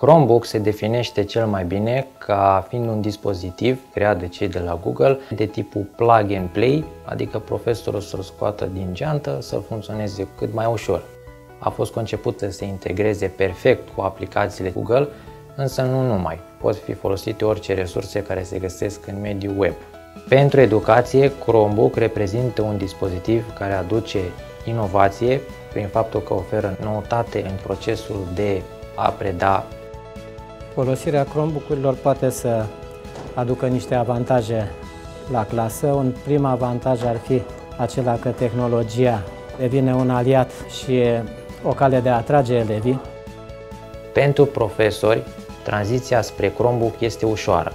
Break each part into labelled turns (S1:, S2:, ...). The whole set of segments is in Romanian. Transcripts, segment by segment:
S1: Chromebook se definește cel mai bine ca fiind un dispozitiv creat de cei de la Google de tipul plug and play, adică profesorul să-l scoată din geantă să funcționeze cât mai ușor. A fost conceput să se integreze perfect cu aplicațiile Google, însă nu numai. Pot fi folosite orice resurse care se găsesc în mediul web. Pentru educație, Chromebook reprezintă un dispozitiv care aduce inovație prin faptul că oferă noutate în procesul de a preda
S2: Folosirea Chromebook-urilor poate să aducă niște avantaje la clasă. Un prim avantaj ar fi acela că tehnologia devine un aliat și o cale de a atrage elevii.
S1: Pentru profesori, tranziția spre Chromebook este ușoară.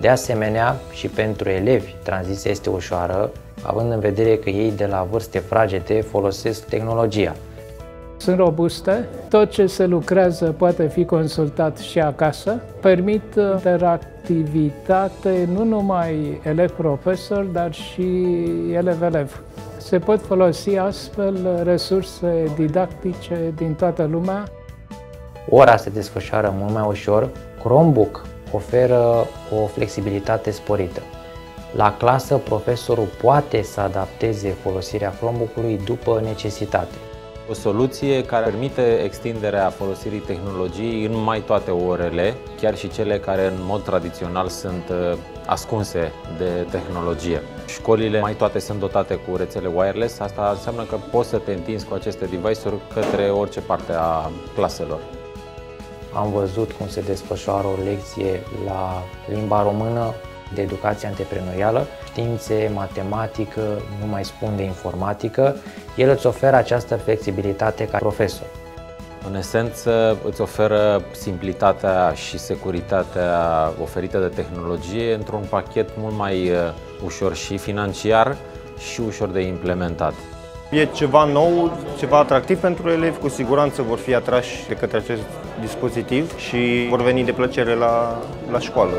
S1: De asemenea, și pentru elevi, tranziția este ușoară, având în vedere că ei de la vârste fragede folosesc tehnologia.
S3: Sunt robuste, tot ce se lucrează poate fi consultat și acasă, permit interactivitate nu numai elev-profesor, dar și elev-elev. Se pot folosi astfel resurse didactice din toată lumea.
S1: Ora se desfășoară mult mai ușor. Chromebook oferă o flexibilitate sporită. La clasă, profesorul poate să adapteze folosirea Chromebook-ului după necesitate.
S4: O soluție care permite extinderea folosirii tehnologiei în mai toate orele, chiar și cele care în mod tradițional sunt uh, ascunse de tehnologie. Școlile mai toate sunt dotate cu rețele wireless, asta înseamnă că poți să te întinzi cu aceste device-uri către orice parte a claselor.
S1: Am văzut cum se desfășoară o lecție la limba română de educație antreprenorială, științe, matematică, nu mai spun de informatică, el îți oferă această flexibilitate ca profesor.
S4: În esență, îți oferă simplitatea și securitatea oferită de tehnologie într-un pachet mult mai uh, ușor și financiar și ușor de implementat.
S5: E ceva nou, ceva atractiv pentru elevi, cu siguranță vor fi atrași de către acest dispozitiv și vor veni de plăcere la, la școală.